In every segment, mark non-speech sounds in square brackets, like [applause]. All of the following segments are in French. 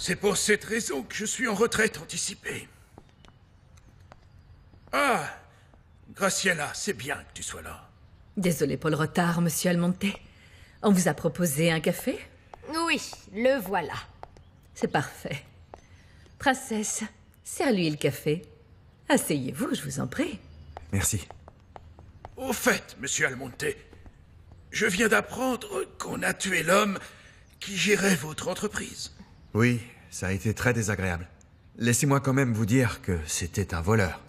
C'est pour cette raison que je suis en retraite anticipée. Ah Graciela, c'est bien que tu sois là. Désolé pour le retard, monsieur Almonte. On vous a proposé un café? Oui, le voilà. C'est parfait. Princesse, serre-lui le café. Asseyez-vous, je vous en prie. Merci. Au fait, monsieur Almonte, je viens d'apprendre qu'on a tué l'homme qui gérait votre entreprise. Oui, ça a été très désagréable. Laissez-moi quand même vous dire que c'était un voleur.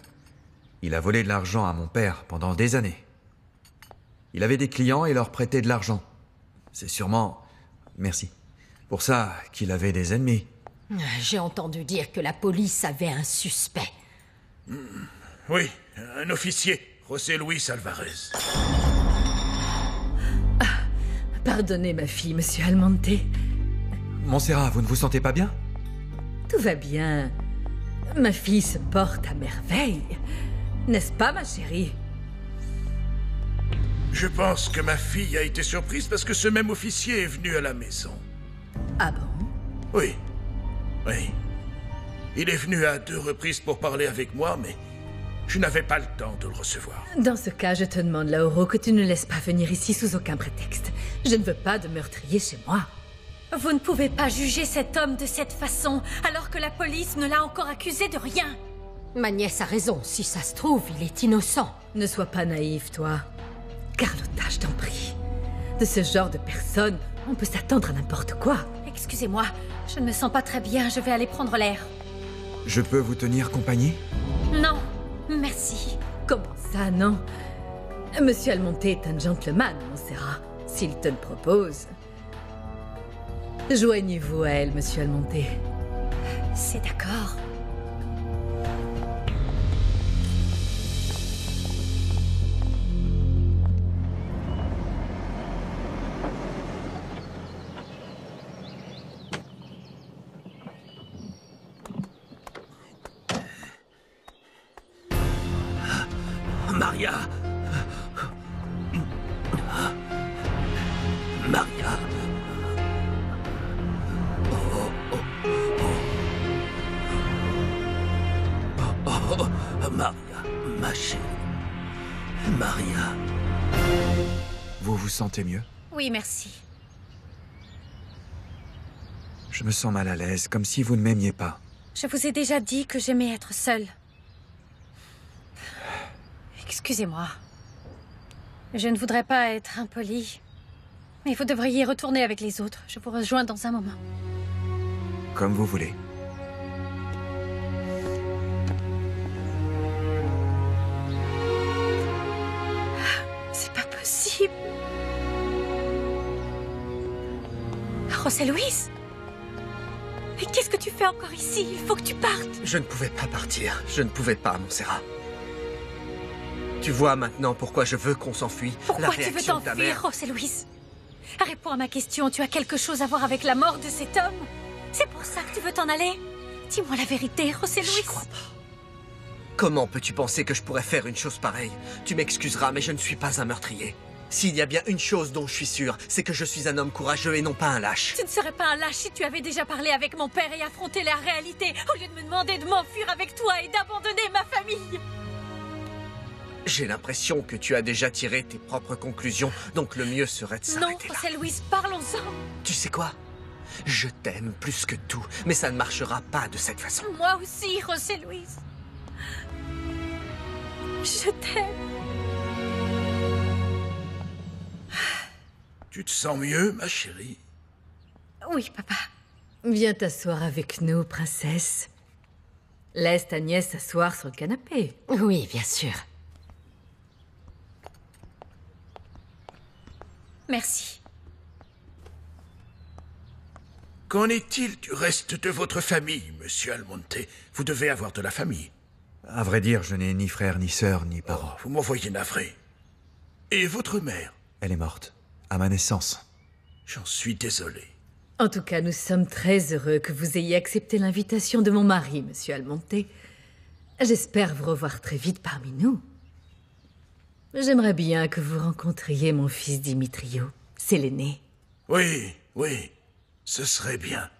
Il a volé de l'argent à mon père pendant des années. Il avait des clients et leur prêtait de l'argent. C'est sûrement... Merci. Pour ça qu'il avait des ennemis. J'ai entendu dire que la police avait un suspect. Oui, un officier, José Luis Alvarez. Pardonnez ma fille, monsieur Almonte. Montserrat, vous ne vous sentez pas bien? Tout va bien. Ma fille se porte à merveille. N'est-ce pas, ma chérie? Je pense que ma fille a été surprise parce que ce même officier est venu à la maison. Ah bon? Oui. Oui. Il est venu à deux reprises pour parler avec moi, mais je n'avais pas le temps de le recevoir. Dans ce cas, je te demande, Lauro, que tu ne laisses pas venir ici sous aucun prétexte. Je ne veux pas de meurtrier chez moi. Vous ne pouvez pas juger cet homme de cette façon, alors que la police ne l'a encore accusé de rien. Ma nièce a raison, si ça se trouve, il est innocent. Ne sois pas naïf, toi. Carlotta, je t'en prie. De ce genre de personne, on peut s'attendre à n'importe quoi. Excusez-moi, je ne me sens pas très bien, je vais aller prendre l'air. Je peux vous tenir compagnie? Non, merci. Comment ça, non? Monsieur Almonte est un gentleman, Montserrat. S'il te le propose. Joignez-vous à elle, monsieur Almonte. C'est d'accord. Sentez mieux Oui, merci. Je me sens mal à l'aise, comme si vous ne m'aimiez pas. Je vous ai déjà dit que j'aimais être seule. Excusez-moi. Je ne voudrais pas être impolie. Mais vous devriez retourner avec les autres. Je vous rejoins dans un moment. Comme vous voulez. José Luis Mais qu'est-ce que tu fais encore ici? Il faut que tu partes. Je ne pouvais pas partir. Je ne pouvais pas, Montserrat. Tu vois maintenant pourquoi je veux qu'on s'enfuit Pourquoi La tu veux t'enfuir, mère. José Luis? Réponds à ma question. Tu as quelque chose à voir avec la mort de cet homme C'est pour ça que tu veux t'en aller Dis-moi la vérité, José Luis. J'y crois pas. Comment peux-tu penser que je pourrais faire une chose pareille? Tu m'excuseras, mais je ne suis pas un meurtrier. S'il y a bien une chose dont je suis sûr, c'est que je suis un homme courageux et non pas un lâche. Tu ne serais pas un lâche si tu avais déjà parlé avec mon père et affronté la réalité, au lieu de me demander de m'enfuir avec toi et d'abandonner ma famille. J'ai l'impression que tu as déjà tiré tes propres conclusions, donc le mieux serait de Non, s'arrêter là. José Luis, parlons-en. Tu sais quoi? Je t'aime plus que tout, mais ça ne marchera pas de cette façon. Moi aussi, José Luis. Je t'aime. Tu te sens mieux, ma chérie? Oui, papa. Viens t'asseoir avec nous, princesse. Laisse ta nièce s'asseoir sur le canapé. Oui, bien sûr. Merci. Qu'en est-il du reste de votre famille, monsieur Almonte? Vous devez avoir de la famille. À vrai dire, je n'ai ni frère, ni sœur, ni Oh, parents. vous m'envoyez navré. Et votre mère? Elle est morte. À ma naissance. J'en suis désolé. En tout cas, nous sommes très heureux que vous ayez accepté l'invitation de mon mari, monsieur Almonte. J'espère vous revoir très vite parmi nous. J'aimerais bien que vous rencontriez mon fils Dimitrio. C'est l'aîné. Oui, oui, ce serait bien.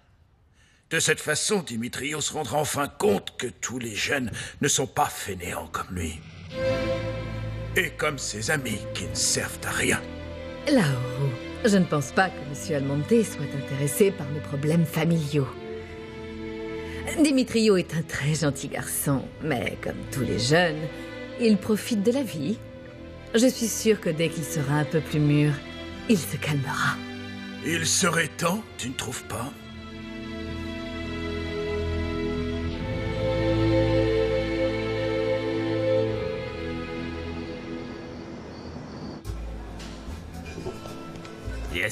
De cette façon, Dimitrio se rendra enfin compte que tous les jeunes ne sont pas fainéants comme lui. Et comme ses amis qui ne servent à rien. Lauro, je ne pense pas que M. Almonte soit intéressé par nos problèmes familiaux. Dimitrio est un très gentil garçon, mais comme tous les jeunes, il profite de la vie. Je suis sûre que dès qu'il sera un peu plus mûr, il se calmera. Il serait temps, tu ne trouves pas?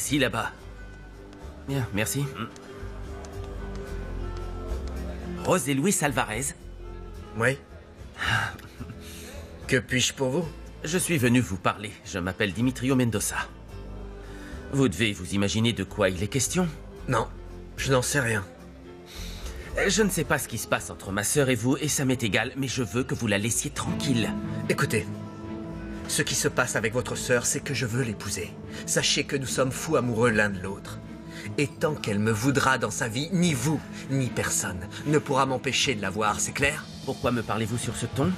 Assis là-bas. Bien, merci. Rose et Louis Alvarez. Oui. Que puis-je pour vous? Je suis venu vous parler. Je m'appelle Dimitrio Mendoza. Vous devez vous imaginer de quoi il est question Non, je n'en sais rien. Je ne sais pas ce qui se passe entre ma sœur et vous, et ça m'est égal, mais je veux que vous la laissiez tranquille. Écoutez, ce qui se passe avec votre sœur, c'est que je veux l'épouser. Sachez que nous sommes fous amoureux l'un de l'autre. Et tant qu'elle me voudra dans sa vie, ni vous, ni personne ne pourra m'empêcher de la voir, c'est clair? Pourquoi me parlez-vous sur ce ton?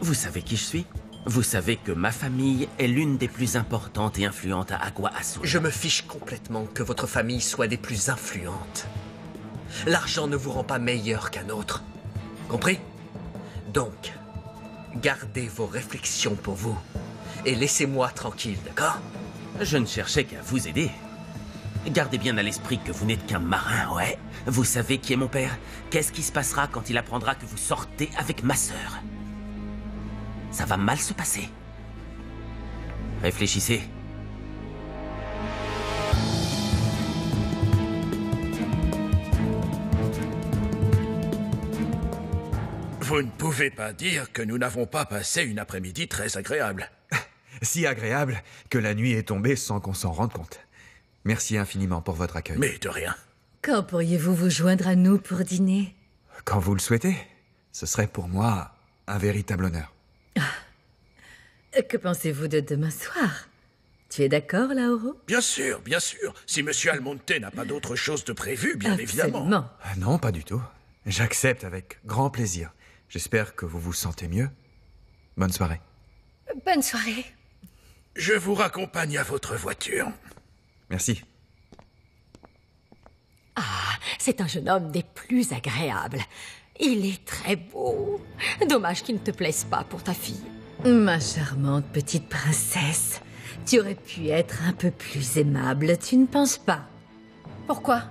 Vous savez qui je suis? Vous savez que ma famille est l'une des plus importantes et influentes à Agua Azul. Je me fiche complètement que votre famille soit des plus influentes. L'argent ne vous rend pas meilleur qu'un autre. Compris? Donc, gardez vos réflexions pour vous. Et laissez-moi tranquille, d'accord? Je ne cherchais qu'à vous aider. Gardez bien à l'esprit que vous n'êtes qu'un marin, ouais. Vous savez qui est mon père Qu'est-ce qui se passera quand il apprendra que vous sortez avec ma sœur? Ça va mal se passer. Réfléchissez. Vous ne pouvez pas dire que nous n'avons pas passé une après-midi très agréable. [laughs] Si agréable que la nuit est tombée sans qu'on s'en rende compte. Merci infiniment pour votre accueil. Mais de rien. Quand pourriez-vous vous joindre à nous pour dîner? Quand vous le souhaitez, ce serait pour moi un véritable honneur. Que pensez-vous de demain soir? Tu es d'accord, Lauro Bien sûr, bien sûr. Si Monsieur Almonte n'a pas d'autre chose de prévu, bien évidemment. Absolument. Ah Non, pas du tout. J'accepte avec grand plaisir. J'espère que vous vous sentez mieux. Bonne soirée. Bonne soirée. Je vous raccompagne à votre voiture. Merci. C'est un jeune homme des plus agréables. Il est très beau. Dommage qu'il ne te plaise pas pour ta fille. Ma charmante petite princesse, tu aurais pu être un peu plus aimable, tu ne penses pas? Pourquoi?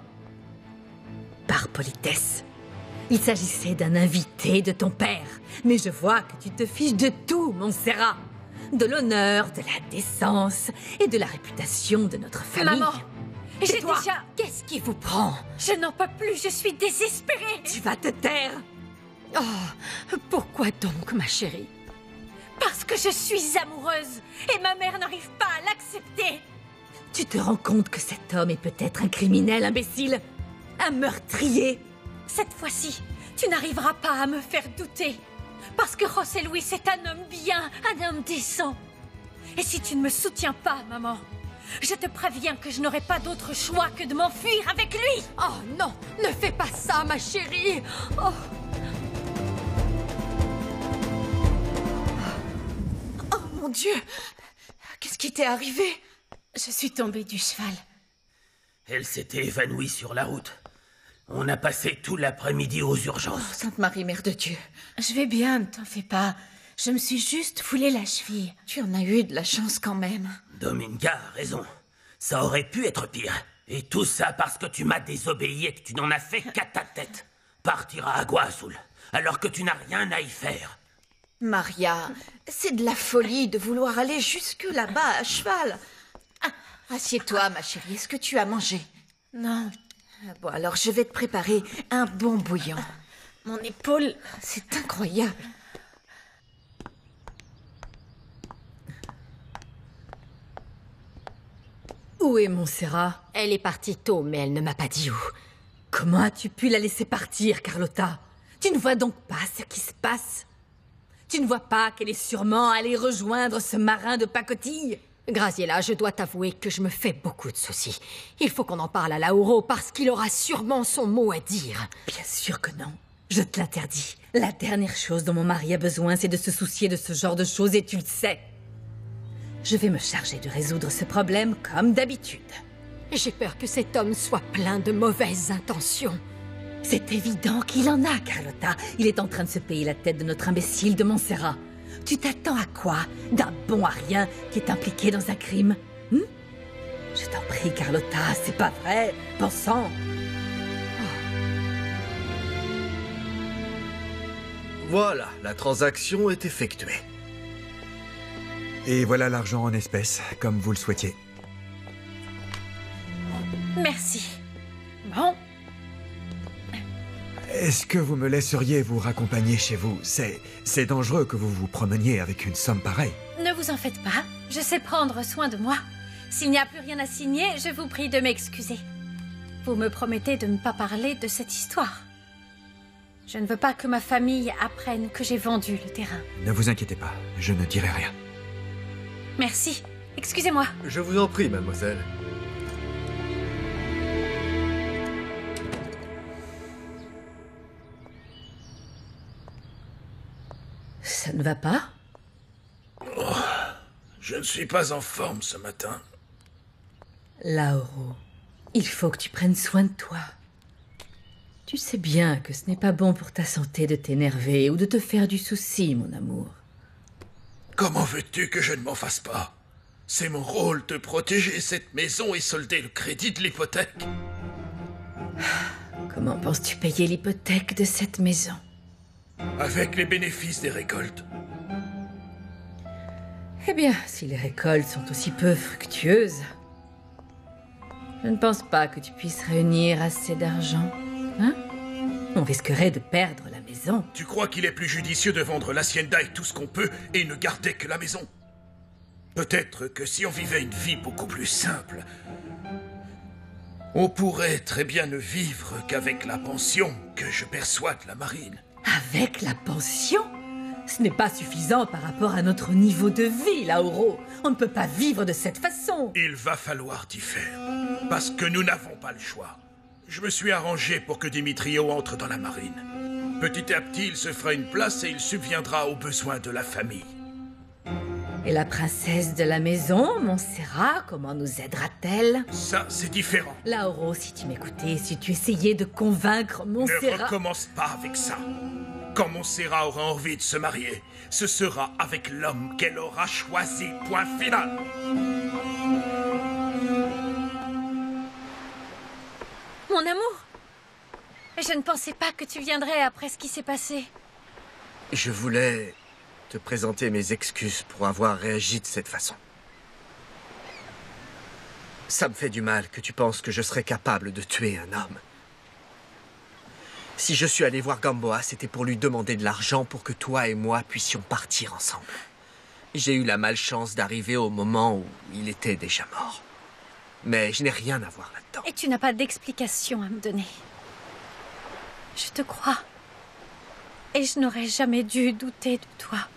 Par politesse. Il s'agissait d'un invité de ton père. Mais je vois que tu te fiches de tout, Montserrat. De l'honneur, de la décence et de la réputation de notre famille. Maman J'ai déjà... Qu'est-ce qui vous prend? Je n'en peux plus, je suis désespérée Tu vas te taire Oh, pourquoi donc, ma chérie? Parce que je suis amoureuse et ma mère n'arrive pas à l'accepter. Tu te rends compte que cet homme est peut-être un criminel imbécile Un meurtrier Cette fois-ci, tu n'arriveras pas à me faire douter. Parce que José Luis est un homme bien, un homme décent. Et si tu ne me soutiens pas, maman, je te préviens que je n'aurai pas d'autre choix que de m'enfuir avec lui. Oh non, ne fais pas ça, ma chérie. Oh. Oh mon Dieu Qu'est-ce qui t'est arrivé? Je suis tombée du cheval. Elle s'était évanouie sur la route. On a passé tout l'après-midi aux urgences. Sainte Marie, Mère de Dieu, Je vais bien, ne t'en fais pas. Je me suis juste foulé la cheville. tu en as eu de la chance quand même. Dominga a raison. Ça aurait pu être pire. Et tout ça parce que tu m'as désobéi et que tu n'en as fait qu'à ta tête. Partir à Agua Azul, alors que tu n'as rien à y faire. Maria, c'est de la folie de vouloir aller jusque là-bas à cheval. Ah, Assieds-toi, ma chérie, est-ce que tu as mangé? Non, Bon, alors je vais te préparer un bon bouillon. mon épaule. C'est incroyable. Où est Montserrat Elle est partie tôt, mais elle ne m'a pas dit où. Comment as-tu pu la laisser partir, Carlotta? Tu ne vois donc pas ce qui se passe? Tu ne vois pas qu'elle est sûrement allée rejoindre ce marin de pacotille? Graziella, je dois t'avouer que je me fais beaucoup de soucis. Il faut qu'on en parle à Lauro parce qu'il aura sûrement son mot à dire. Bien sûr que non. Je te l'interdis. La dernière chose dont mon mari a besoin, c'est de se soucier de ce genre de choses et tu le sais. Je vais me charger de résoudre ce problème comme d'habitude. J'ai peur que cet homme soit plein de mauvaises intentions. C'est évident qu'il en a, Carlotta. Il est en train de se payer la tête de notre imbécile de Montserrat. Tu t'attends à quoi D'un bon à rien qui est impliqué dans un crime hmm? Je t'en prie, Carlotta, c'est pas vrai. Pensant. Voilà, la transaction est effectuée. Et voilà l'argent en espèces, comme vous le souhaitiez. Merci. Est-ce que vous me laisseriez vous raccompagner chez vous? C'est... c'est dangereux que vous vous promeniez avec une somme pareille. Ne vous en faites pas. Je sais prendre soin de moi. S'il n'y a plus rien à signer, je vous prie de m'excuser. Vous me promettez de ne pas parler de cette histoire. Je ne veux pas que ma famille apprenne que j'ai vendu le terrain. Ne vous inquiétez pas, je ne dirai rien. Merci. Excusez-moi. Je vous en prie, mademoiselle. Ne va pas Je ne suis pas en forme ce matin. Lauro, il faut que tu prennes soin de toi. Tu sais bien que ce n'est pas bon pour ta santé de t'énerver ou de te faire du souci, mon amour. Comment veux-tu que je ne m'en fasse pas? C'est mon rôle de protéger cette maison et solder le crédit de l'hypothèque. Comment penses-tu payer l'hypothèque de cette maison? Avec les bénéfices des récoltes. Eh bien, si les récoltes sont aussi peu fructueuses, je ne pense pas que tu puisses réunir assez d'argent. Hein? On risquerait de perdre la maison. Tu crois qu'il est plus judicieux de vendre l'hacienda et tout ce qu'on peut et ne garder que la maison? Peut-être que si on vivait une vie beaucoup plus simple, on pourrait très bien ne vivre qu'avec la pension que je perçois de la marine. Avec la pension? Ce n'est pas suffisant par rapport à notre niveau de vie, Lauro. On ne peut pas vivre de cette façon. Il va falloir t'y faire, parce que nous n'avons pas le choix. Je me suis arrangé pour que Dimitrio entre dans la marine. Petit à petit, il se fera une place et il subviendra aux besoins de la famille. Et la princesse de la maison, Montserrat, comment nous aidera-t-elle? Ça, c'est différent. Lauro, si tu m'écoutais, si tu essayais de convaincre Ne Montserrat... recommence pas avec ça. Quand Montserrat aura envie de se marier, ce sera avec l'homme qu'elle aura choisi. Point final. Mon amour Je ne pensais pas que tu viendrais après ce qui s'est passé. Je voulais te présenter mes excuses pour avoir réagi de cette façon. Ça me fait du mal que tu penses que je serais capable de tuer un homme. Si je suis allé voir Gamboa, c'était pour lui demander de l'argent pour que toi et moi puissions partir ensemble. J'ai eu la malchance d'arriver au moment où il était déjà mort. Mais je n'ai rien à voir là-dedans. Et tu n'as pas d'explication à me donner. Je te crois. Et je n'aurais jamais dû douter de toi.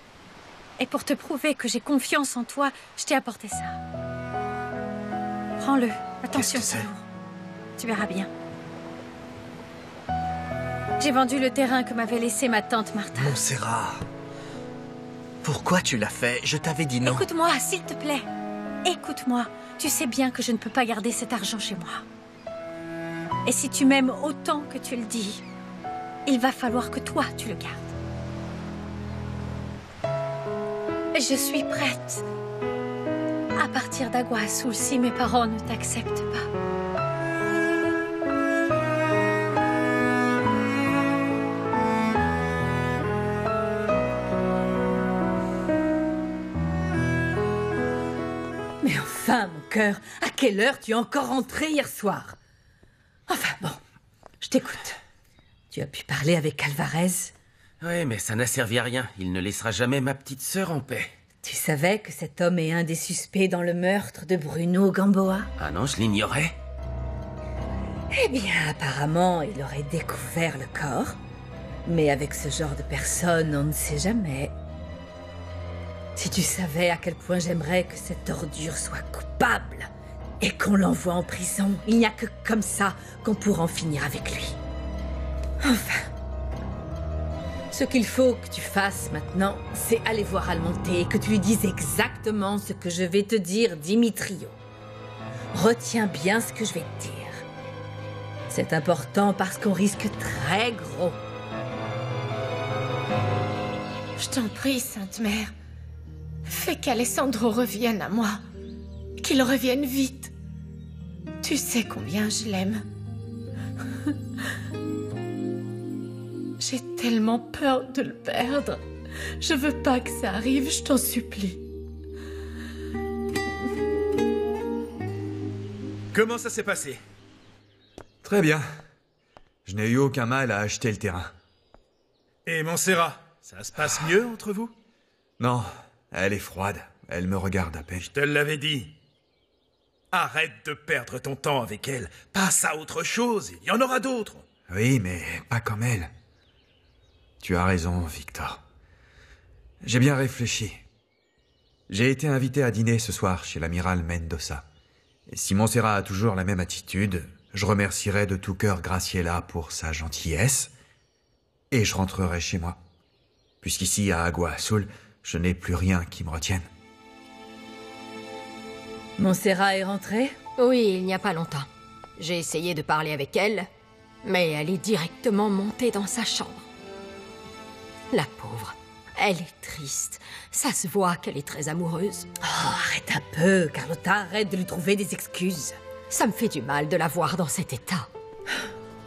Et pour te prouver que j'ai confiance en toi, je t'ai apporté ça. Prends-le. Attention, c'est lourd. Tu verras bien. J'ai vendu le terrain que m'avait laissé ma tante Martha. Montserrat, pourquoi tu l'as fait? Je t'avais dit non. Écoute-moi, s'il te plaît. Écoute-moi. Tu sais bien que je ne peux pas garder cet argent chez moi. Et si tu m'aimes autant que tu le dis, il va falloir que toi, tu le gardes. Je suis prête à partir d'Aguassul si mes parents ne t'acceptent pas. Mais enfin, mon cœur, à quelle heure tu es encore rentré hier soir? Enfin bon, je t'écoute. Tu as pu parler avec Alvarez? Oui, mais ça n'a servi à rien. Il ne laissera jamais ma petite sœur en paix. Tu savais que cet homme est un des suspects dans le meurtre de Bruno Gamboa? Ah non, je l'ignorais. Eh bien, apparemment, il aurait découvert le corps. Mais avec ce genre de personne, on ne sait jamais. Si tu savais à quel point j'aimerais que cette ordure soit coupable et qu'on l'envoie en prison, il n'y a que comme ça qu'on pourra en finir avec lui. Enfin. Ce qu'il faut que tu fasses maintenant, c'est aller voir Almonté et que tu lui dises exactement ce que je vais te dire, Dimitrio. Retiens bien ce que je vais te dire. C'est important parce qu'on risque très gros. Je t'en prie, Sainte Mère. Fais qu'Alessandro revienne à moi. Qu'il revienne vite. Tu sais combien je l'aime. J'ai tellement peur de le perdre. Je veux pas que ça arrive, je t'en supplie. Comment ça s'est passé? Très bien. Je n'ai eu aucun mal à acheter le terrain. Et Montserrat, ça se passe mieux entre vous? Non, elle est froide. Elle me regarde à peine. Je te l'avais dit. Arrête de perdre ton temps avec elle. Passe à autre chose, il y en aura d'autres. Oui, mais pas comme elle. Tu as raison, Victor. J'ai bien réfléchi. J'ai été invité à dîner ce soir chez l'amiral Mendoza. Et si Montserrat a toujours la même attitude, je remercierai de tout cœur Graciela pour sa gentillesse, et je rentrerai chez moi. Puisqu'ici, à Agua Azul, je n'ai plus rien qui me retienne. Montserrat est rentrée Oui, il n'y a pas longtemps. J'ai essayé de parler avec elle, mais elle est directement montée dans sa chambre. La pauvre. Elle est triste. Ça se voit qu'elle est très amoureuse. Oh, arrête un peu, Carlotta, arrête de lui trouver des excuses. Ça me fait du mal de la voir dans cet état.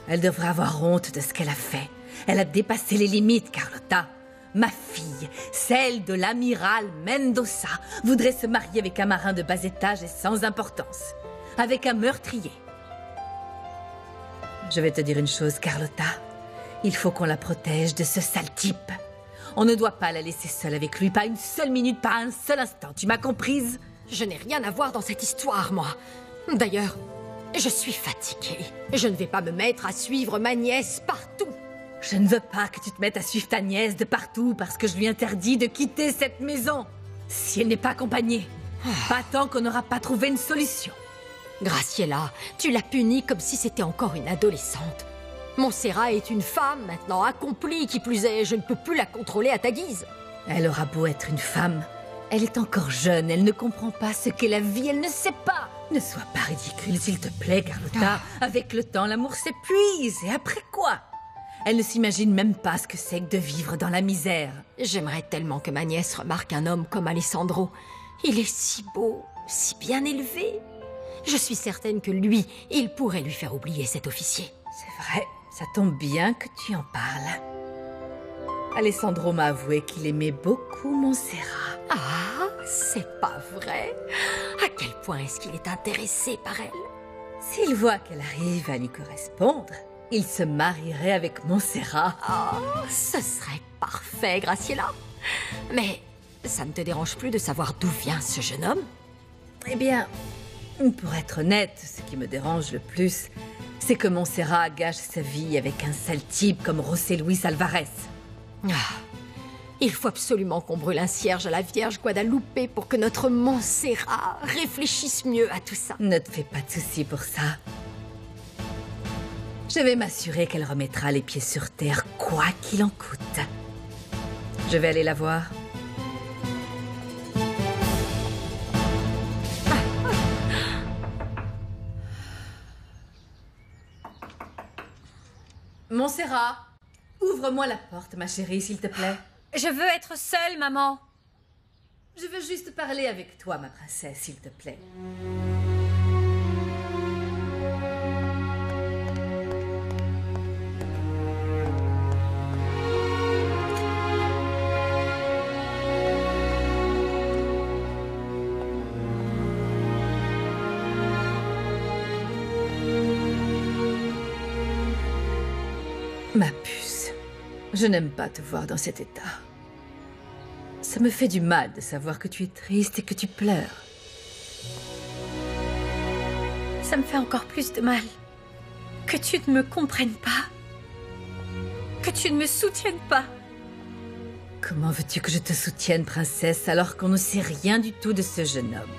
Elle devrait avoir honte de ce qu'elle a fait. Elle a dépassé les limites, Carlotta. Ma fille, celle de l'amiral Mendoza, voudrait se marier avec un marin de bas étage et sans importance. Avec un meurtrier. Je vais te dire une chose, Carlotta. Il faut qu'on la protège de ce sale type. On ne doit pas la laisser seule avec lui, pas une seule minute, pas un seul instant. Tu m'as comprise? Je n'ai rien à voir dans cette histoire, moi. D'ailleurs, je suis fatiguée. Je ne vais pas me mettre à suivre ma nièce partout. Je ne veux pas que tu te mettes à suivre ta nièce de partout parce que je lui interdis de quitter cette maison. Si elle n'est pas accompagnée. Pas tant qu'on n'aura pas trouvé une solution. Graciela, tu l'as punie comme si c'était encore une adolescente. Montserrat est une femme maintenant accomplie, qui plus est, je ne peux plus la contrôler à ta guise. Elle aura beau être une femme. Elle est encore jeune, elle ne comprend pas ce qu'est la vie, elle ne sait pas. Ne sois pas ridicule, s'il te plaît, Carlotta. Avec le temps, l'amour s'épuise. Et après quoi? Elle ne s'imagine même pas ce que c'est que de vivre dans la misère. J'aimerais tellement que ma nièce remarque un homme comme Alessandro. Il est si beau, si bien élevé. Je suis certaine que lui, il pourrait lui faire oublier cet officier. C'est vrai, ça tombe bien que tu en parles. Alessandro m'a avoué qu'il aimait beaucoup Montserrat. Ah, c'est pas vrai À quel point est-ce qu'il est intéressé par elle? S'il voit qu'elle arrive à lui correspondre, il se marierait avec Montserrat. Oh, ce serait parfait, Graciela. Mais ça ne te dérange plus de savoir d'où vient ce jeune homme? Eh bien, pour être honnête, ce qui me dérange le plus, c'est que Montserrat gâche sa vie avec un sale type comme José Luis Alvarez. Ah, il faut absolument qu'on brûle un cierge à la Vierge Guadalupe pour que notre Montserrat réfléchisse mieux à tout ça. Ne te fais pas de soucis pour ça. Je vais m'assurer qu'elle remettra les pieds sur terre, quoi qu'il en coûte. Je vais aller la voir. Montserrat, ouvre-moi la porte, ma chérie, s'il te plaît. Je veux être seule, maman. Je veux juste parler avec toi, ma princesse, s'il te plaît. Je n'aime pas te voir dans cet état. Ça me fait du mal de savoir que tu es triste et que tu pleures. Ça me fait encore plus de mal. Que tu ne me comprennes pas. Que tu ne me soutiennes pas. Comment veux-tu que je te soutienne, princesse, alors qu'on ne sait rien du tout de ce jeune homme?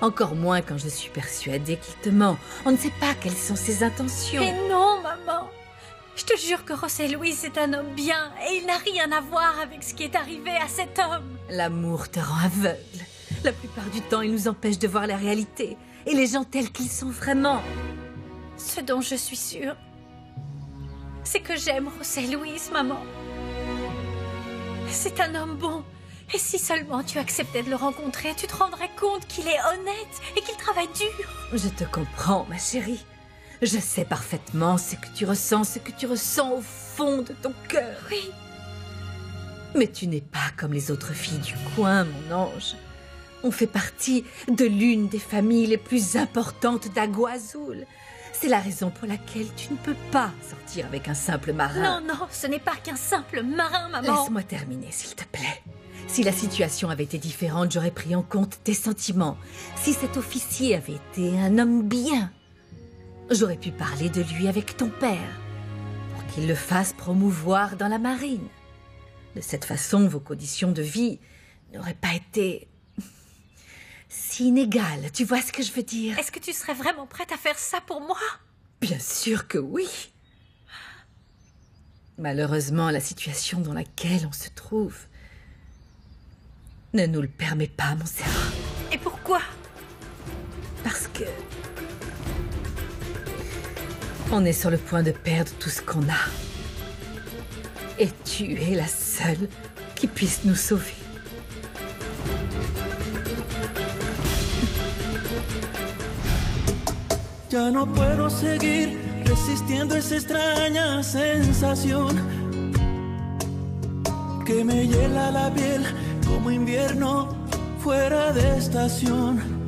Encore moins quand je suis persuadée qu'il te ment. On ne sait pas quelles sont ses intentions. Mais non, maman Je te jure que José Luis est un homme bien et il n'a rien à voir avec ce qui est arrivé à cet homme. L'amour te rend aveugle. La plupart du temps, il nous empêche de voir la réalité et les gens tels qu'ils sont vraiment. Ce dont je suis sûre, c'est que j'aime José Luis, maman. C'est un homme bon. Et si seulement tu acceptais de le rencontrer, tu te rendrais compte qu'il est honnête et qu'il travaille dur. Je te comprends, ma chérie. Je sais parfaitement ce que tu ressens, ce que tu ressens au fond de ton cœur. Oui, Mais tu n'es pas comme les autres filles du coin, mon ange. On fait partie de l'une des familles les plus importantes d'Aguazul. C'est la raison pour laquelle tu ne peux pas sortir avec un simple marin. non, non, ce n'est pas qu'un simple marin, maman. Laisse-moi terminer, s'il te plaît. Si la situation avait été différente, j'aurais pris en compte tes sentiments. Si cet officier avait été un homme bien, j'aurais pu parler de lui avec ton père, pour qu'il le fasse promouvoir dans la marine. De cette façon, vos conditions de vie n'auraient pas été [laughs] si inégales. Tu vois ce que je veux dire? Est-ce que tu serais vraiment prête à faire ça pour moi? Bien sûr que oui. Malheureusement, la situation dans laquelle on se trouve ne nous le permet pas, mon Serra. Et pourquoi? Parce que... On est sur le point de perdre tout ce qu'on a. Et tu es la seule qui puisse nous sauver. Ya no puedo seguir resistiendo esa extraña sensación que me hiela la piel como invierno fuera de estación.